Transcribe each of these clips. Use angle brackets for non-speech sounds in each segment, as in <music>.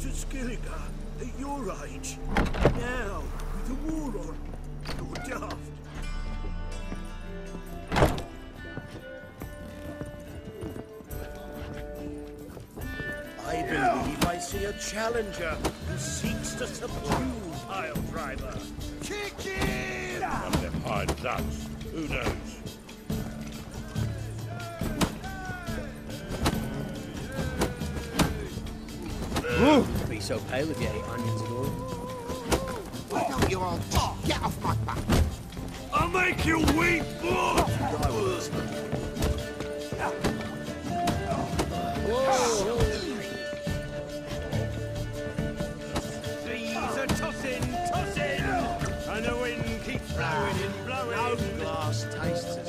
to Skellige at your age. Now, with the war on, you're daft. I believe I see a challenger who seeks to subdue Pile Driver. Kick him! One of them hired thugs. Who knows? Don't be so pale if you ate onions and all. Why don't you all just get off my back? I'll make you weep, boy! Trees are tossing, tossing, and the wind keeps blowing and blowing. No glass tastes us.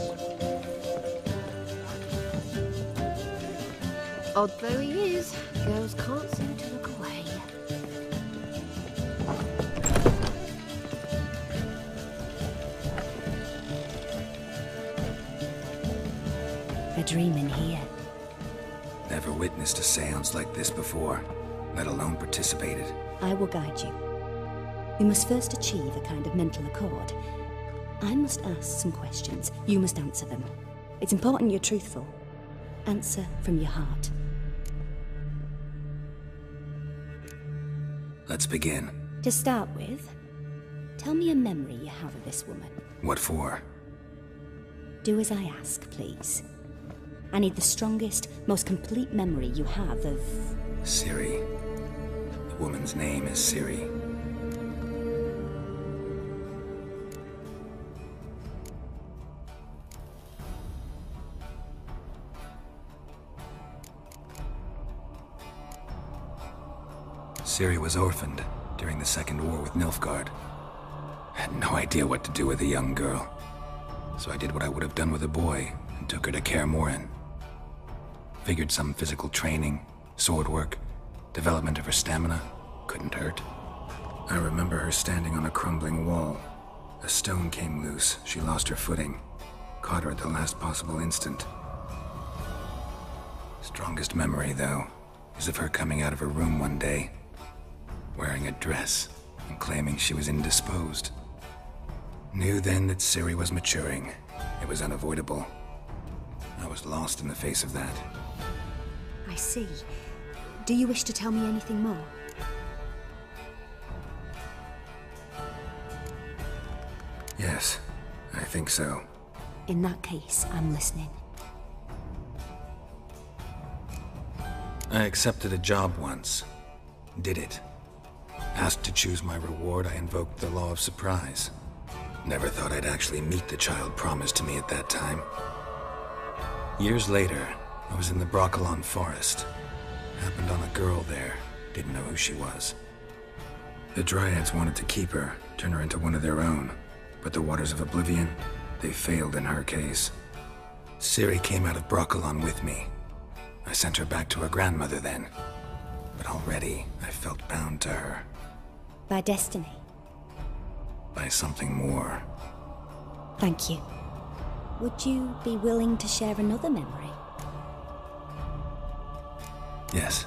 Odd though he is, girls can't seem to witnessed a seance like this before, let alone participated. I will guide you. We must first achieve a kind of mental accord. I must ask some questions. You must answer them. It's important you're truthful. Answer from your heart. Let's begin. To start with, tell me a memory you have of this woman. What for? Do as I ask, please. I need the strongest, most complete memory you have of. Ciri. The woman's name is Ciri. Ciri was orphaned during the Second War with Nilfgaard. Had no idea what to do with a young girl. So I did what I would have done with a boy and took her to Kaer. Figured some physical training, sword work, development of her stamina couldn't hurt. I remember her standing on a crumbling wall. A stone came loose. She lost her footing. Caught her at the last possible instant. Strongest memory, though, is of her coming out of her room one day, wearing a dress and claiming she was indisposed. Knew then that Ciri was maturing. It was unavoidable. I was lost in the face of that. I see. Do you wish to tell me anything more? Yes, I think so. In that case, I'm listening. I accepted a job once. Did it. Asked to choose my reward, I invoked the law of surprise. Never thought I'd actually meet the child promised to me at that time. Years later, I was in the Brokilon forest. Happened on a girl there. Didn't know who she was. The Dryads wanted to keep her, turn her into one of their own. But the Waters of Oblivion, they failed in her case. Ciri came out of Brokilon with me. I sent her back to her grandmother then. But already, I felt bound to her By destiny. by something more. Thank you. Would you be willing to share another memory? Yes,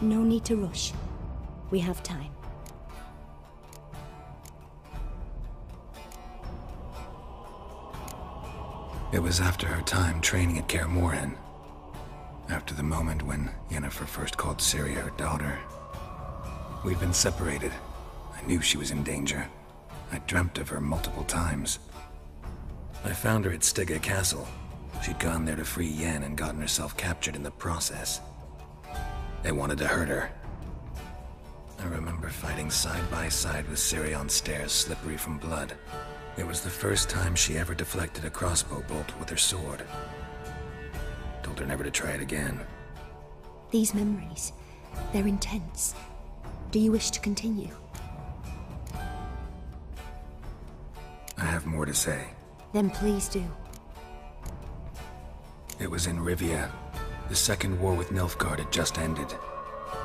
No need to rush. We have time. it was after her time training at Kaer. After the moment when Yennefer first called Ciri her daughter. We'd been separated. I knew she was in danger. I dreamt of her multiple times. I found her at Stygga Castle. She'd gone there to free Yen and gotten herself captured in the process. They wanted to hurt her. I remember fighting side by side with Ciri on stairs slippery from blood. It was the first time she ever deflected a crossbow bolt with her sword. Told her never to try it again. These memories, they're intense. Do you wish to continue? I have more to say. Then please do. It was in Rivia. The second war with Nilfgaard had just ended.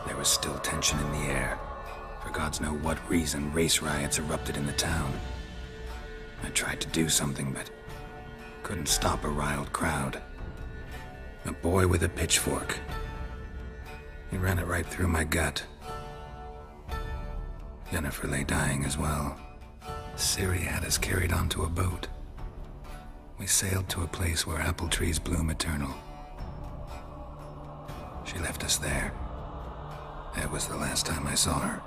There was still tension in the air. For gods know what reason, race riots erupted in the town. I tried to do something, but couldn't stop a riled crowd. A boy with a pitchfork. He ran it right through my gut. Yennefer lay dying as well. Ciri had us carried onto a boat. We sailed to a place where apple trees bloom eternal. She left us there. That was the last time I saw her.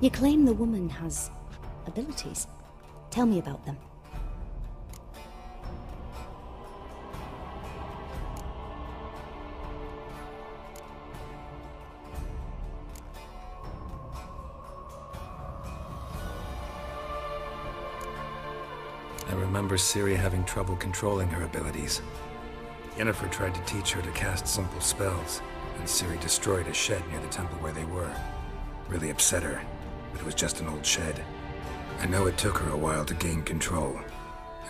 You claim the woman has abilities. Tell me about them. Remember Ciri having trouble controlling her abilities. Yennefer tried to teach her to cast simple spells, and Ciri destroyed a shed near the temple where they were. Really upset her, but it was just an old shed. I know it took her a while to gain control,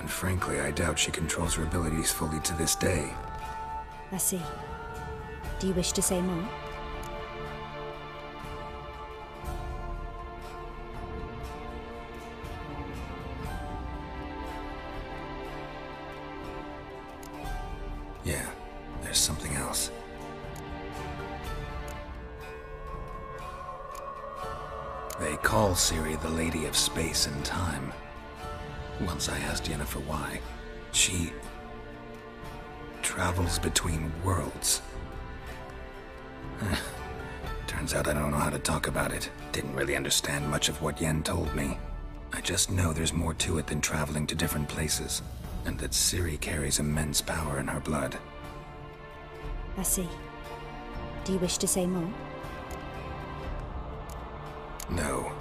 and frankly, I doubt she controls her abilities fully to this day. I see. Do you wish to say more? They call Ciri the Lady of Space and Time. Once I asked Yennefer why. She... travels between worlds. <sighs> Turns out I don't know how to talk about it. Didn't really understand much of what Yen told me. I just know there's more to it than traveling to different places, and that Ciri carries immense power in her blood. I see. Do you wish to say more? No.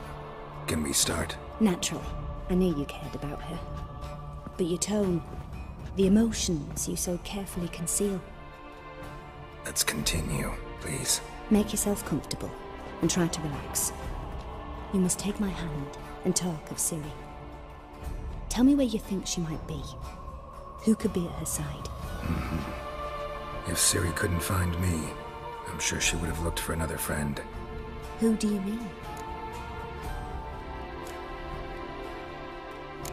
Can we start? Naturally. I knew you cared about her. But your tone, the emotions you so carefully conceal, Let's continue, please. make yourself comfortable and try to relax. You must take my hand and talk of Ciri. Tell me where you think she might be. Who could be at her side? Mm-hmm. If Ciri couldn't find me, I'm sure she would have looked for another friend. Who do you mean?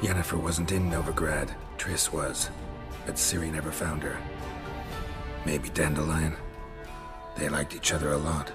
Yennefer wasn't in Novigrad. Triss was. But Ciri never found her. Maybe Dandelion? They liked each other a lot.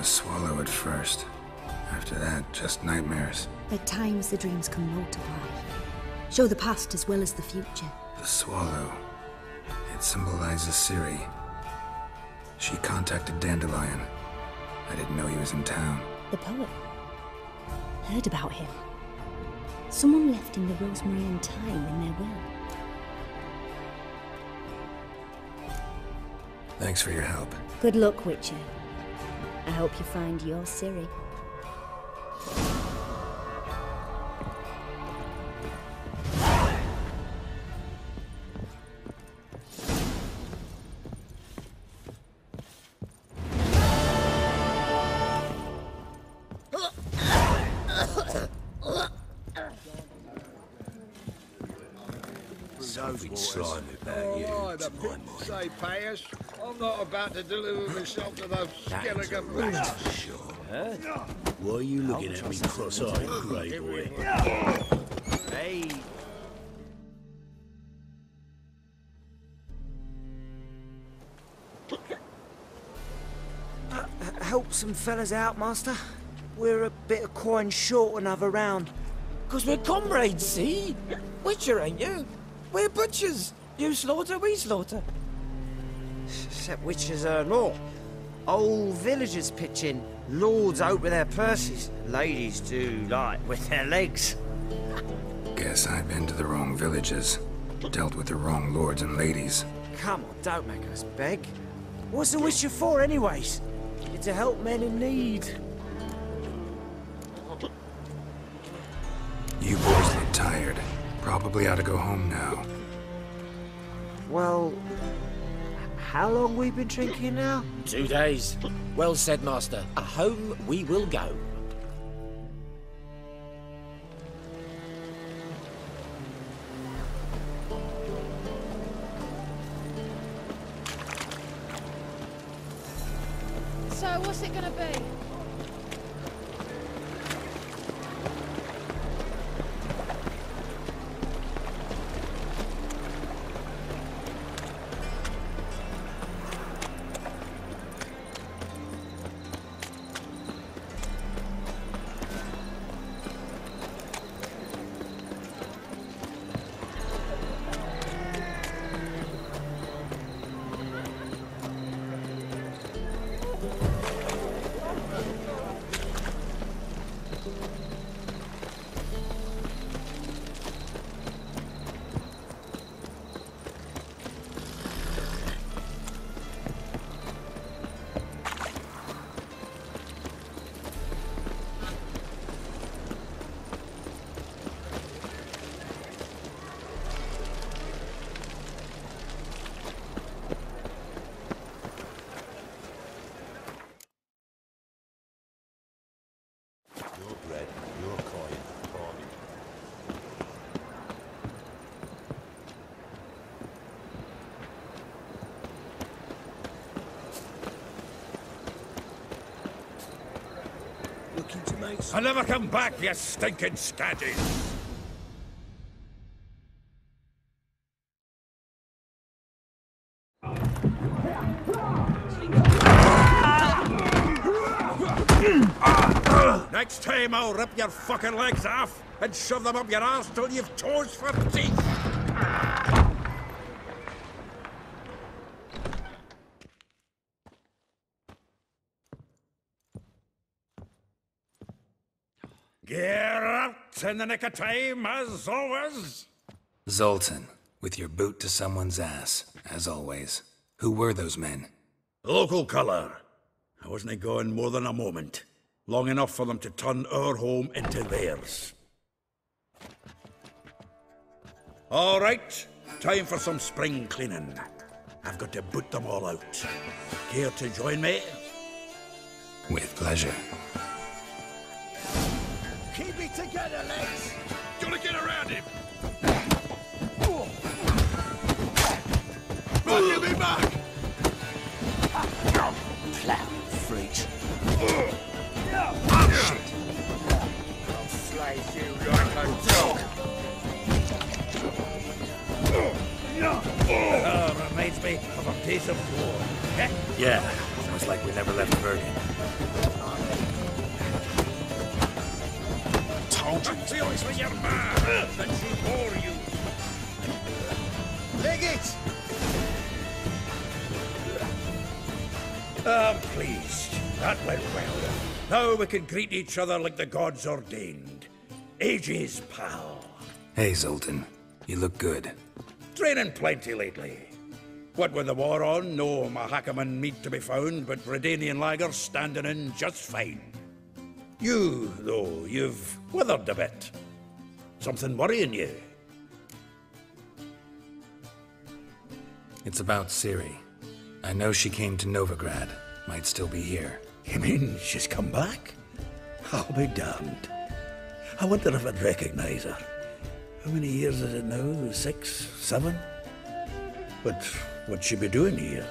A swallow at first. After that, just nightmares. At times, the dreams can multiply. Show the past as well as the future. The swallow. It symbolizes Ciri. She contacted Dandelion. I didn't know he was in town. The poet. Heard about him. Someone left in the Rosemary and Thyme in their will. Thanks for your help. Good luck, Witcher. I hope you find your Ciri. Something slimy about you. Oh, the It's my mind. say pay us. I'm not about to deliver myself to those skeleton bastards. Sure. Why are you looking at me cross-eyed, grey boy? Hey. Uh, help some fellas out, Master. We're a bit of coin short another round. Because we're comrades, see? Witcher, ain't you? We're butchers. You slaughter, we slaughter. Except witches are not. Old villagers pitch in. Lords out with their purses. Ladies do like with their legs. Guess I've been to the wrong villages. Dealt with the wrong lords and ladies. Come on, don't make us beg. What's the witcher for, anyways? It's to help men in need. You boys look tired. Probably ought to go home now. Well, how long we've been drinking now? Two days. Well said, Master. A home we will go. I'll never come back, you stinking scatty! Next time I'll rip your fucking legs off and shove them up your arse till you've toes for teeth! Get out in the nick of time, as always! Zoltan, with your boot to someone's ass, as always. Who were those men? Local colour. I wasn't going more than a moment. Long enough for them to turn our home into theirs. All right, time for some spring cleaning. I've got to boot them all out. Care to join me? With pleasure. Keep it together, lads! Gotta get around him! Give me back! Plow, freak. Oh, I'll slay you like a dog! Oh, ah, reminds me of a piece of war. Yeah, almost like we never left Bergen. You. Leg it! Ah, I'm pleased. That went well. Now we can greet each other like the gods ordained. Ages, pal. Hey, Zoltan. You look good. Training plenty lately. What with the war on, no Mahakaman meat to be found, but Redanian lagers standing in just fine. You, though, you've withered a bit. Something worrying you? It's about Ciri. I know she came to Novigrad. Might still be here. You mean she's come back? I'll be damned. I wonder if I'd recognize her. How many years is it now? Six? Seven? But what'd she be doing here?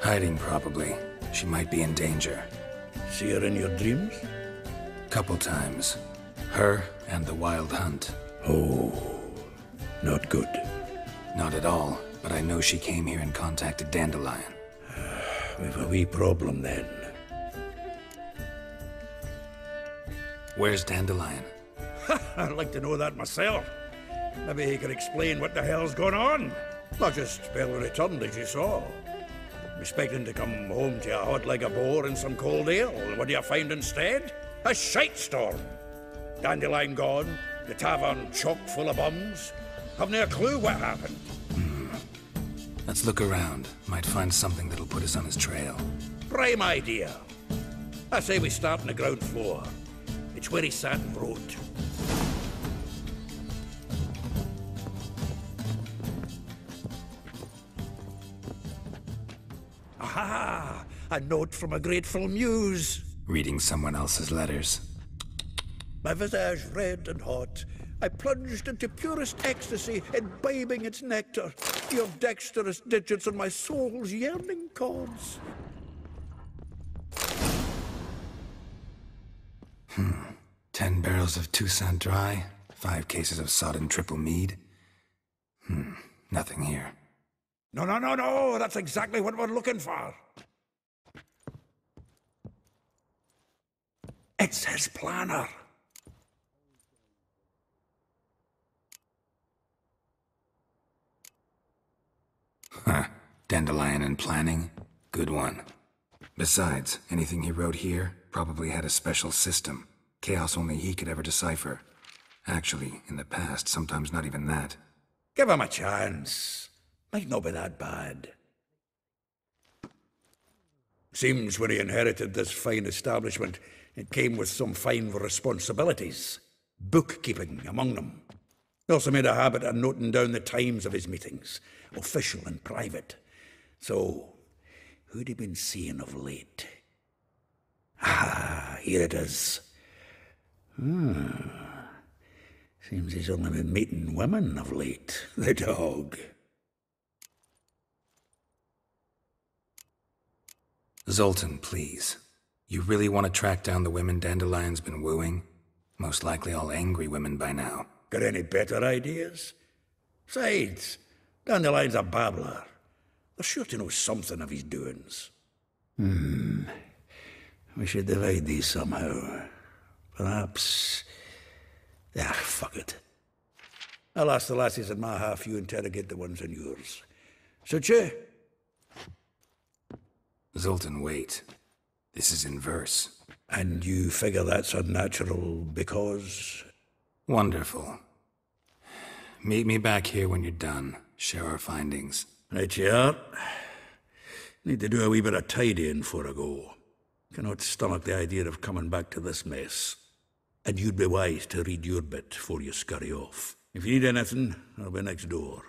Hiding, probably. She might be in danger. See her in your dreams? Couple times. Her and the Wild Hunt. Oh, not good. Not at all, but I know she came here and contacted Dandelion. <sighs> We've a wee problem then. Where's Dandelion? <laughs> I'd like to know that myself. Maybe he can explain what the hell's going on. Not just Bell returned, as you saw. Expecting to come home to a hot like a boar in some cold ale. What do you find instead? A shite storm. Dandelion gone, the tavern chock full of bums. Haven't a clue what happened. Let's look around. Might find something that'll put us on his trail. Prime idea. I say we start on the ground floor. It's where he sat and wrote. Aha! A note from a grateful muse. Reading someone else's letters. My visage red and hot, I plunged into purest ecstasy, imbibing its nectar. Your dexterous digits on my soul's yearning chords. Hmm. Ten barrels of Toussaint Dry, five cases of sodden triple mead. Hmm. Nothing here. No, no, no, no! That's exactly what we're looking for. It's his planner. Huh. Dandelion and planning? Good one. Besides, anything he wrote here probably had a special system. Chaos only he could ever decipher. Actually, in the past, sometimes not even that. Give him a chance. Might not be that bad. Seems when he inherited this fine establishment, it came with some fine responsibilities. Bookkeeping among them. He also made a habit of noting down the times of his meetings, official and private. So, who'd he been seeing of late? Ah, here it is. Hmm. Seems he's only been meeting women of late, <laughs> the dog. Zoltan, please. You really want to track down the women Dandelion's been wooing? Most likely all angry women by now. Got any better ideas? Besides, Dandelion's a babbler. They're sure to know something of his doings. Hmm. We should divide these somehow. Perhaps. Ah, fuck it. I'll ask the lassies in my half, you interrogate the ones in yours. Suit you? Zoltan, wait. This is in verse. And you figure that's unnatural because. Wonderful. Meet me back here when you're done. Share our findings. Right you are. Need to do a wee bit of tidying for I go. Cannot stomach the idea of coming back to this mess. And you'd be wise to read your bit before you scurry off. If you need anything, I'll be next door.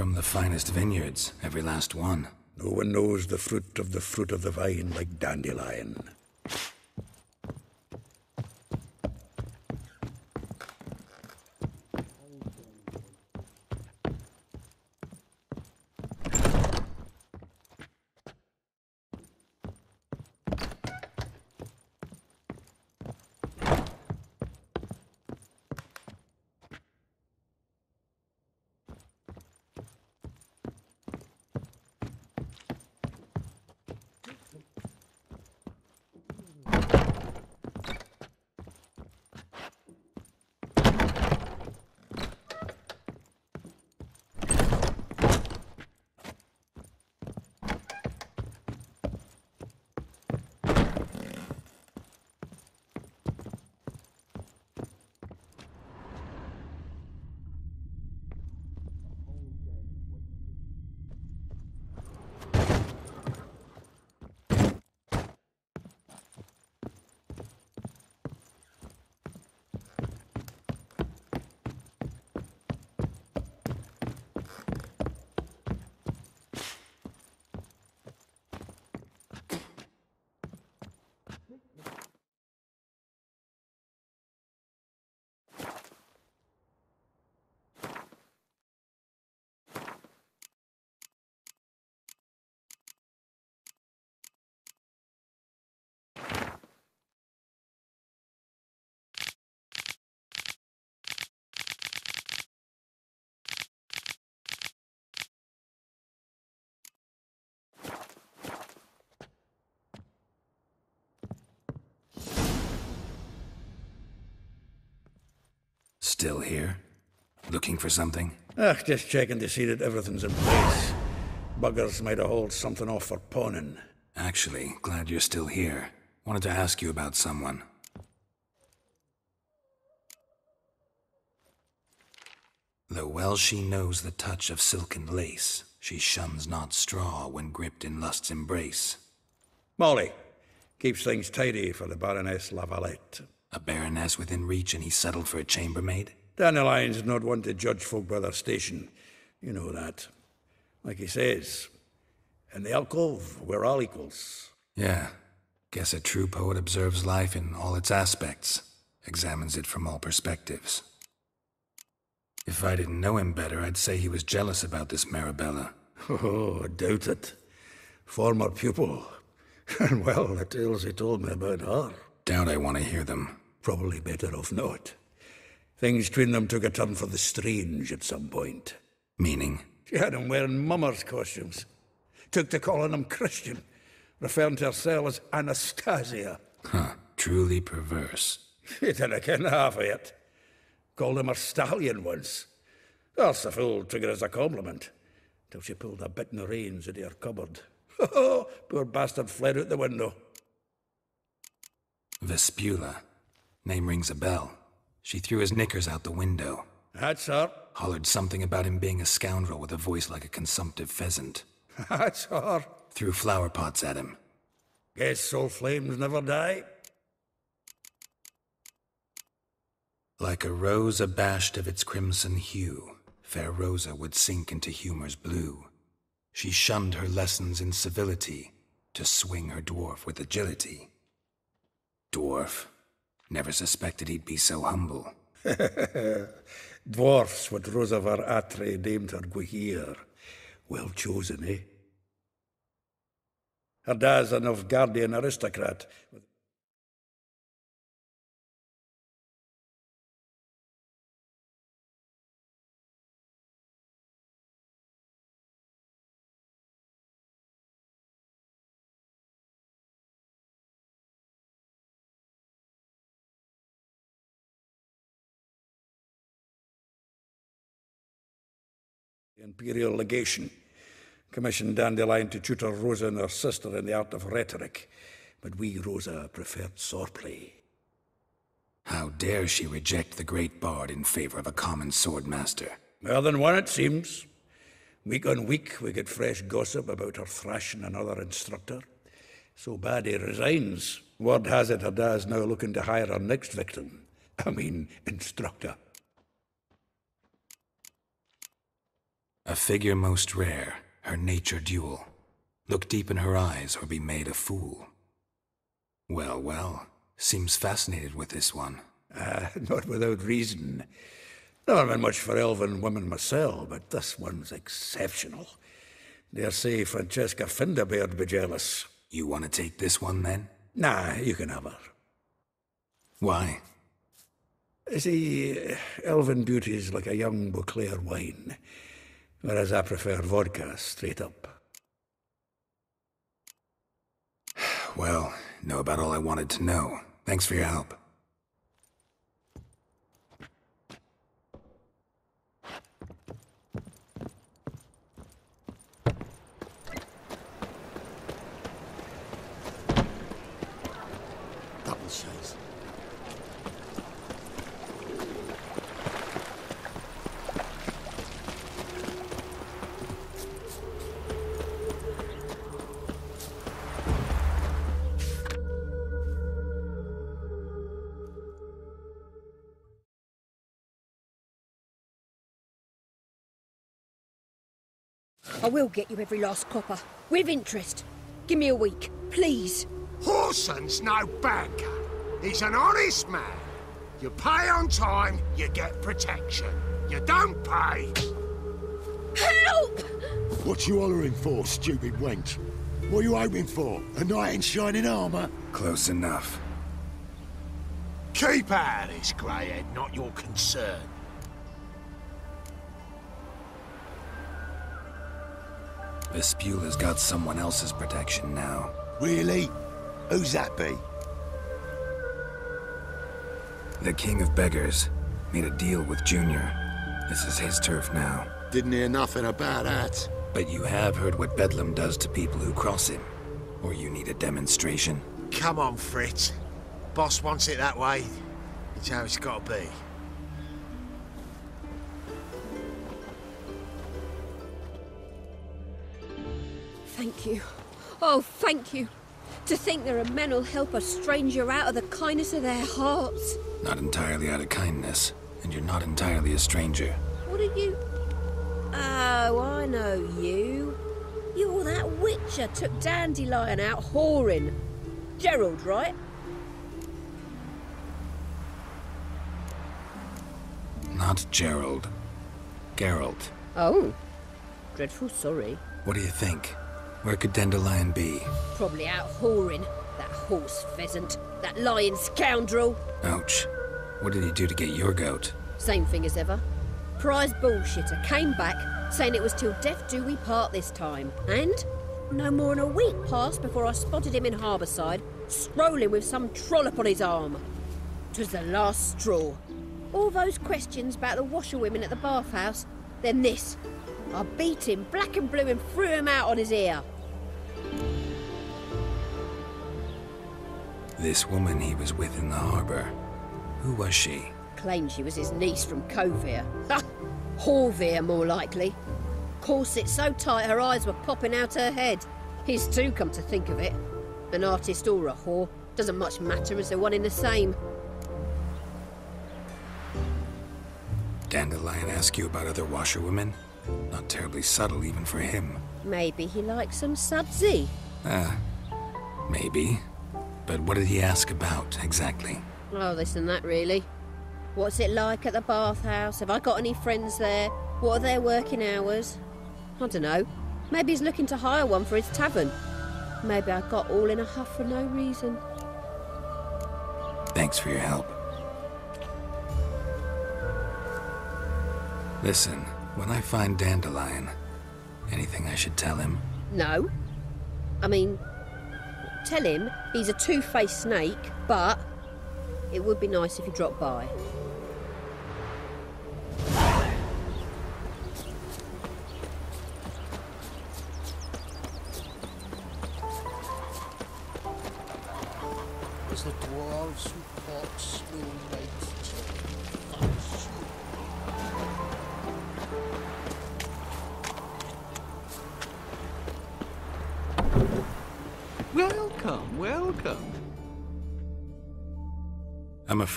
From the finest vineyards, every last one. No one knows the fruit of the fruit of the vine like Dandelion. Still here? Looking for something? Ah, just checking to see that everything's in place. Buggers might have hauled something off for pawning. Actually, glad you're still here. Wanted to ask you about someone. Though well she knows the touch of silken lace, she shuns not straw when gripped in lust's embrace. Molly keeps things tidy for the Baroness La Valette. A baroness within reach and he settled for a chambermaid? Daniel Dandelion's not one to judge folk by their station. You know that. Like he says, in the alcove, we're all equals. Yeah. Guess a true poet observes life in all its aspects, examines it from all perspectives. If I didn't know him better, I'd say he was jealous about this Marabella. Oh, I doubt it. Former pupil. And <laughs> well, the tales he told me about her. Doubt I want to hear them. Probably better off not. Things between them took a turn for the strange at some point. Meaning? She had him wearing mummers' costumes. Took to calling him Christian, referring to herself as Anastasia. Huh. Truly perverse. He didn't ken half of it. Called him a stallion once. That's a fool took it as a compliment. Till she pulled a bit in the reins into her cupboard. <laughs> Poor bastard fled out the window. Vespula. Name rings a bell. She threw his knickers out the window. That's her. Hollered something about him being a scoundrel with a voice like a consumptive pheasant. <laughs> That's her. Threw flower pots at him. Guess soul flames never die. Like a rose abashed of its crimson hue, fair Rosa would sink into humor's blue. She shunned her lessons in civility to swing her dwarf with agility. Dwarf. Never suspected he'd be so humble. <laughs> Dwarfs what Rosa var Attre named her Gwyhyr. Well chosen, eh? Her dad's an Nilfgaardian aristocrat. Imperial Legation commissioned Dandelion to tutor Rosa and her sister in the art of rhetoric, but we, Rosa, preferred swordplay. How dare she reject the great bard in favor of a common swordmaster? More than one, it seems. Week on week, we get fresh gossip about her thrashing another instructor. So bad he resigns. Word has it her dad's now looking to hire her next victim. I mean, instructor. A figure most rare, her nature dual. Look deep in her eyes or be made a fool. Well, well, seems fascinated with this one. Ah, <laughs> not without reason. Never been much for elven women myself, but this one's exceptional. Dare say Francesca Findabair be jealous. You want to take this one then? Nah, you can have her. Why? See, elven beauty's like a young Beauclair wine, whereas I prefer vodka straight up. Well, know about all I wanted to know. Thanks for your help. I will get you every last copper. With interest. Give me a week, please. Whoreson's no banker. He's an honest man. You pay on time, you get protection. You don't pay. Help! What you hollering for, stupid wench? What are you hoping for? A knight in shining armor? Close enough. Keep out of this, Greyhead, not your concern. Vespula's got someone else's protection now. Really? Who's that be? The King of Beggars. Made a deal with Junior. This is his turf now. Didn't hear nothing about that. But you have heard what Bedlam does to people who cross him. Or you need a demonstration? Come on, Fritz. Boss wants it that way. It's how it's got to be. Thank you. Oh, thank you. To think there are men who'll help a stranger out of the kindness of their hearts. Not entirely out of kindness, and you're not entirely a stranger. What are you? Oh, I know you. You're that witcher took Dandelion out whoring. Gerald, right? Not Gerald. Geralt. Oh. Dreadful sorry. What do you think? Where could Dandelion be? Probably out whoring. That hoarse pheasant. That lying scoundrel. Ouch. What did he do to get your goat? Same thing as ever. Prize bullshitter came back saying it was till death do we part this time. And no more than a week passed before I spotted him in Harbourside, strolling with some trollop on his arm. 'Twas the last straw. All those questions about the washerwomen at the bathhouse, then this. I beat him black and blue and threw him out on his ear. This woman he was with in the harbor. Who was she? Claimed she was his niece from Kovir. Ha! Horvir, more likely. Corset so tight her eyes were popping out her head. His too, come to think of it. An artist or a whore. Doesn't much matter as they're one in the same. Dandelion ask you about other washerwomen? Not terribly subtle even for him. Maybe he likes some sudsy. Ah, maybe. But what did he ask about, exactly? Oh, this and that, really. What's it like at the bathhouse? Have I got any friends there? What are their working hours? I don't know. Maybe he's looking to hire one for his tavern. Maybe I got all in a huff for no reason. Thanks for your help. Listen, when I find Dandelion, anything I should tell him? No. I mean, tell him he's a two-faced snake, but it would be nice if he dropped by. As the dwarves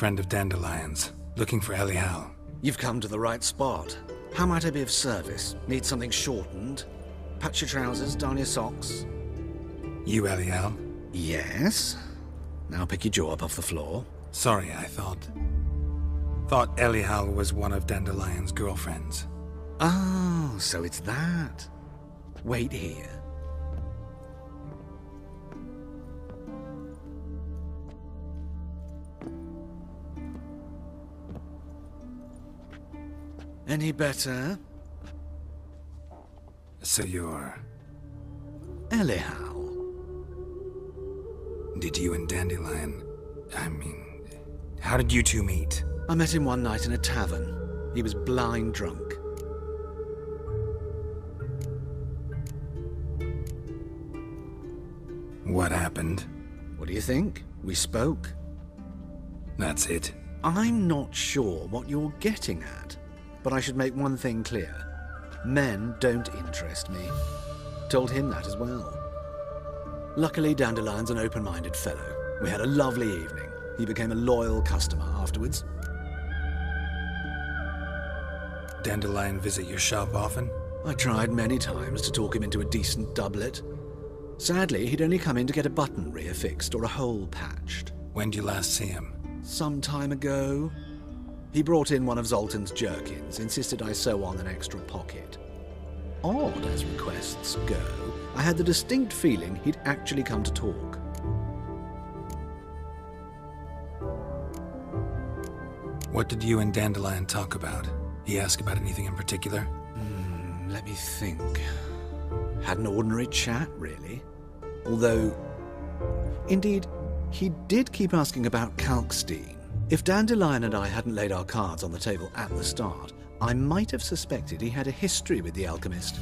friend of Dandelion's, looking for Elihal. You've come to the right spot. How might I be of service? Need something shortened? Patch your trousers, darn your socks? You, Elihal? Yes. Now pick your jaw up off the floor. Sorry, I thought... Thought Elihal was one of Dandelion's girlfriends. Oh, so it's that. Wait here. Any better? So you're... Elihal. Did you and Dandelion... I mean... How did you two meet? I met him one night in a tavern. He was blind drunk. What happened? What do you think? We spoke. That's it. I'm not sure what you're getting at, but I should make one thing clear. Men don't interest me. Told him that as well. Luckily, Dandelion's an open-minded fellow. We had a lovely evening. He became a loyal customer afterwards. Dandelion visit your shop often? I tried many times to talk him into a decent doublet. Sadly, he'd only come in to get a button reaffixed or a hole patched. When did you last see him? Some time ago. He brought in one of Zoltan's jerkins, insisted I sew on an extra pocket. Odd as requests go, I had the distinct feeling he'd actually come to talk. What did you and Dandelion talk about? He asked about anything in particular? Hmm, let me think. Had an ordinary chat, really. Although, indeed, he did keep asking about Kalkstein. If Dandelion and I hadn't laid our cards on the table at the start, I might have suspected he had a history with the alchemist.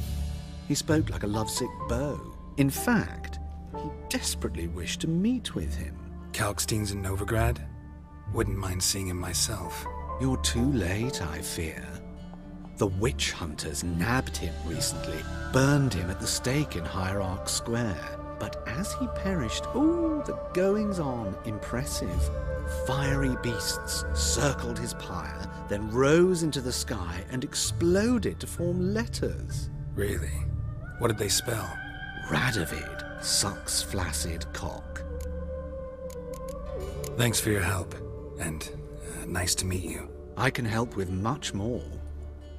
He spoke like a lovesick beau. In fact, he desperately wished to meet with him. Kalkstein's in Novigrad? Wouldn't mind seeing him myself. You're too late, I fear. The witch hunters nabbed him recently, burned him at the stake in Hierarch Square. But as he perished, oh, the goings on, impressive. Fiery beasts circled his pyre, then rose into the sky and exploded to form letters. Really? What did they spell? Radovid sucks flaccid cock. Thanks for your help, and uh, nice to meet you. I can help with much more.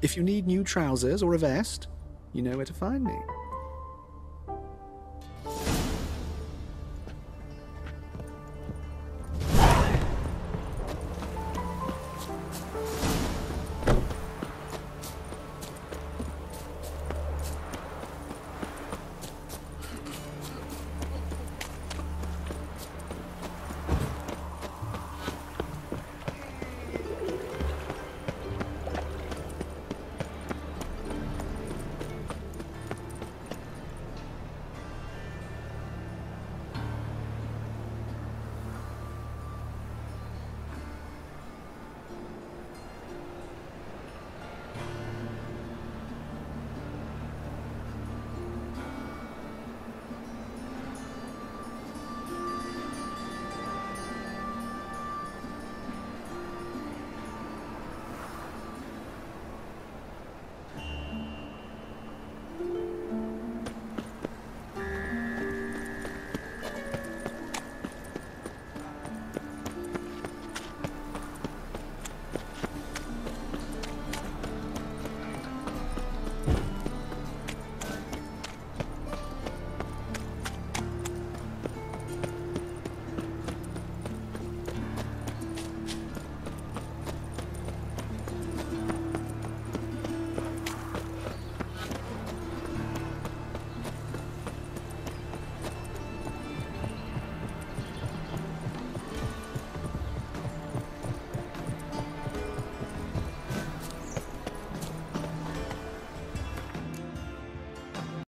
If you need new trousers or a vest, you know where to find me.